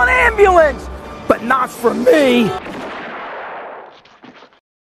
an ambulance, but not for me.